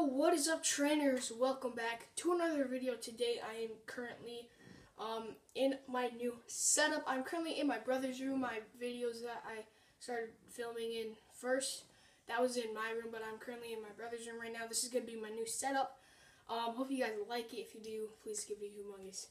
What is up trainers? Welcome back to another video. Today I am currently um, in my new setup. I'm currently in my brother's room. My videos that I started filming in first, that was in my room, but I'm currently in my brother's room right now. This is going to be my new setup. Um, hope you guys like it. If you do, please give me humongous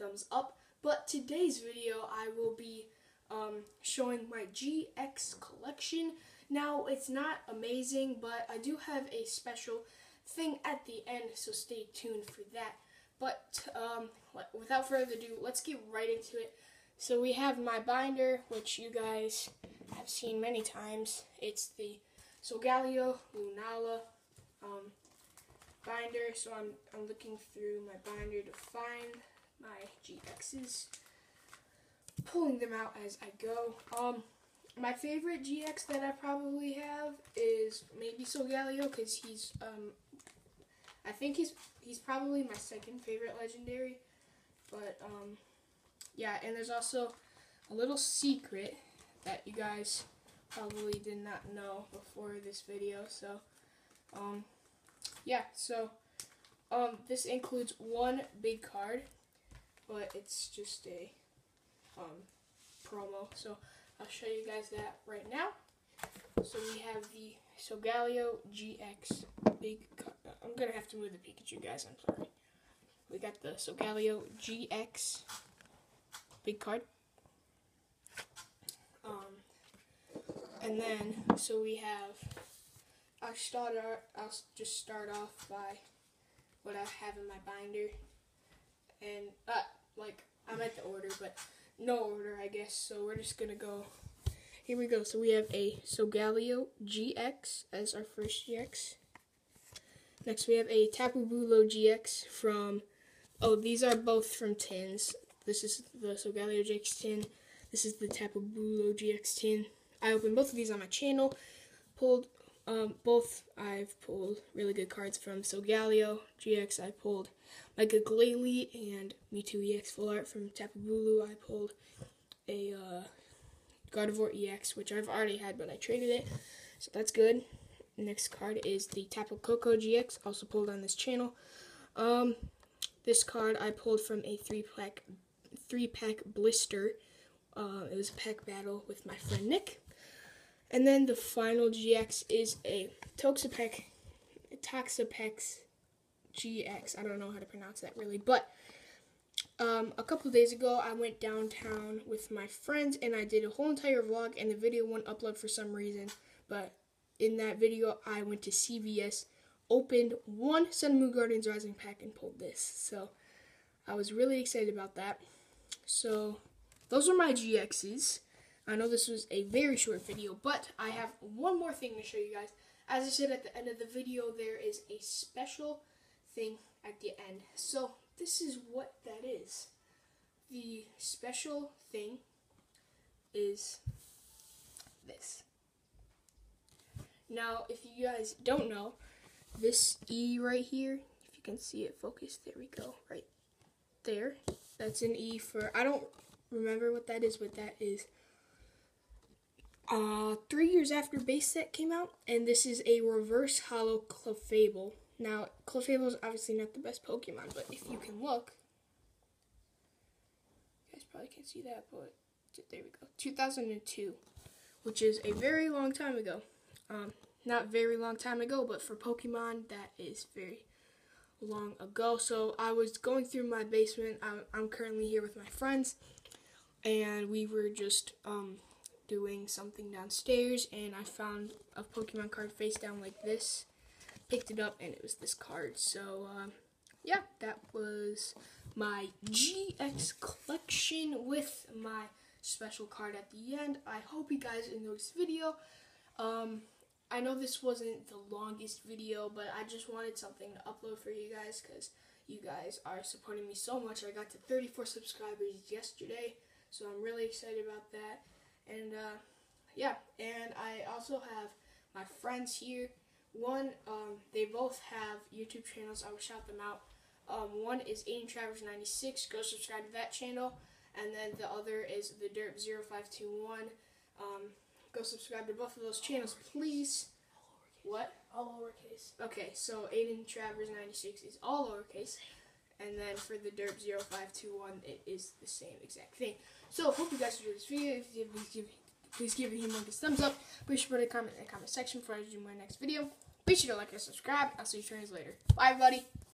thumbs up. But today's video, I will be um, showing my GX collection. Now, it's not amazing, but I do have a special thing at the end, so stay tuned for that. But um, without further ado, let's get right into it. So we have my binder, which you guys have seen many times. It's the Solgaleo Lunala um, binder. So I'm, I'm looking through my binder to find my GXs, pulling them out as I go. Um, my favorite GX that I probably have is maybe Solgaleo because he's um I think he's he's probably my second favorite legendary. But um yeah, and there's also a little secret that you guys probably did not know before this video. So um yeah, so um this includes one big card, but it's just a um promo. So I'll show you guys that right now. So we have the Solgaleo GX big. I'm gonna have to move the Pikachu, guys. I'm sorry. We got the Solgaleo GX big card. Um, and then so we have. I'll start. I'll just start off by what I have in my binder, and uh, like I'm at the order, but no order, I guess. So we're just gonna go. Here we go. So we have a Solgaleo GX as our first GX. Next we have a Tapu Bulu GX from. Oh, these are both from tins. This is the Solgaleo GX tin. This is the Tapu Bulu GX tin. I opened both of these on my channel. Pulled um, both. I've pulled really good cards from Solgaleo GX. I pulled Mega Glalie and Mewtwo EX Full Art from Tapu Bulu. I pulled a uh, Gardevoir EX, which I've already had, but I traded it, so that's good. Next card is the Tapu Koko GX, also pulled on this channel. Um, this card I pulled from a three pack, three pack blister. Uh, it was a pack battle with my friend Nick. And then the final GX is a Toxapex, Toxapex GX. I don't know how to pronounce that really, but um, a couple days ago I went downtown with my friends and I did a whole entire vlog and the video won't upload for some reason, but in that video I went to CVS, opened one Sun Moon Guardians Rising pack and pulled this. So I was really excited about that. So those are my GXs. I know this was a very short video, but I have one more thing to show you guys. As I said at the end of the video, there is a special thing at the end. So this is what that is. The special thing is this. Now, if you guys don't know, this E right here, if you can see it focused, there we go, right there. That's an E for, I don't remember what that is, but that is uh, three years after base set came out, and this is a reverse holo Clefable. Now, Clefable is obviously not the best Pokemon, but if you can look, you guys probably can't see that, but there we go. 2002, which is a very long time ago. Um, not very long time ago, but for Pokemon, that is very long ago. So I was going through my basement. I'm, I'm currently here with my friends, and we were just um, doing something downstairs, and I found a Pokemon card face down like this picked it up and it was this card. So, um, yeah, that was my GX collection with my special card at the end. I hope you guys enjoyed this video. Um, I know this wasn't the longest video, but I just wanted something to upload for you guys because you guys are supporting me so much. I got to 34 subscribers yesterday, so I'm really excited about that. And, uh, yeah, and I also have my friends here one, um, they both have YouTube channels. I will shout them out. Um, one is Aiden Travers 96. Go subscribe to that channel. And then the other is the Derp 0521. Um, go subscribe to both of those channels, please. What? All lowercase. Okay, so Aiden Travers 96 is all lowercase. And then for the Derp 0521, it is the same exact thing. So, hope you guys enjoyed this video. If you did, please give, please give it a humongous thumbs up. Be sure to put a comment in the comment section before I do my next video. Be sure to like and subscribe. I'll see you trainers later. Bye, everybody.